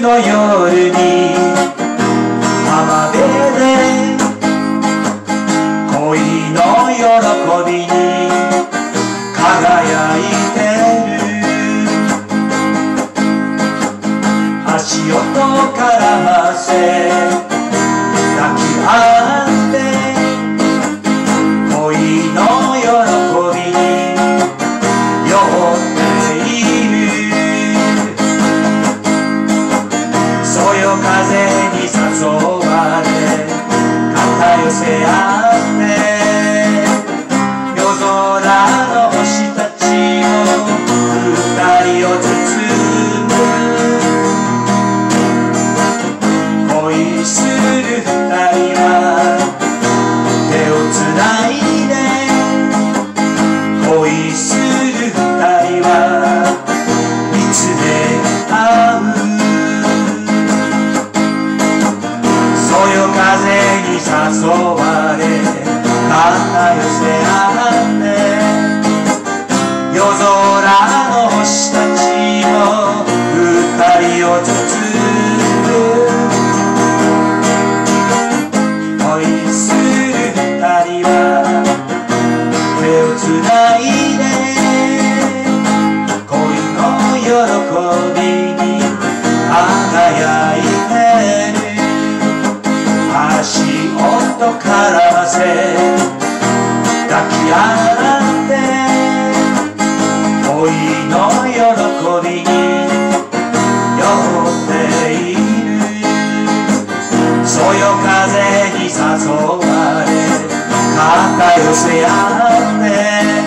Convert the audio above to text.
の夜に浜辺で恋の喜びに輝いてる。足音からませ抱き合うよ風に誘う風に誘われ肩寄せ合って夜空の星たちも二人を包む恋する二人は手をつないで恋の喜びと絡ませ抱き合って恋の喜びに酔っている。そよ風に誘われ肩寄せ合って